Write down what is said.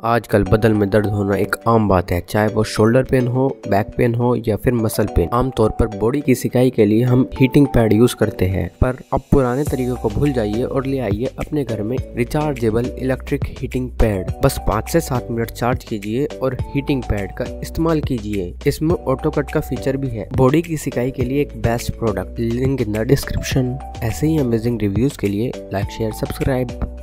आजकल बदल में दर्द होना एक आम बात है, चाहे वो शोल्डर पेन हो, बैक पेन हो या फिर मसल पेन। आमतौर पर बॉडी की सिकाई के लिए हम हीटिंग पैड यूज़ करते हैं, पर अब पुराने तरीकों को भूल जाइए और ले आइए अपने घर में रिचार्जेबल इलेक्ट्रिक हीटिंग पैड। बस पाँच से सात मिनट चार्ज कीजिए और हीटिंग पैड का इस्तेमाल कीजिए। इसमें ऑटो कट का फीचर भी है। बॉडी की सिकाई के लिए एक best product. Link in the description. ऐसे ही अमेजिंग रिव्यूज़ के लिए लाइक शेयर सब्सक्राइब